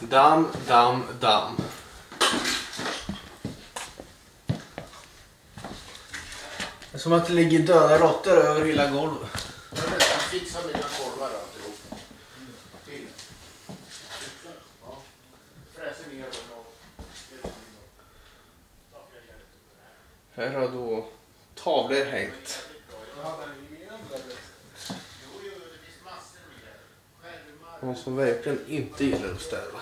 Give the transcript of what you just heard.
Damm, damm, damm. Det är som att det ligger döda råttor över hela golvet. Jag fixar mina korvar alltihop. Till. Ja. Fräser ner dem och... Här har då tavlor hängt. De som verkligen inte gillar att städa.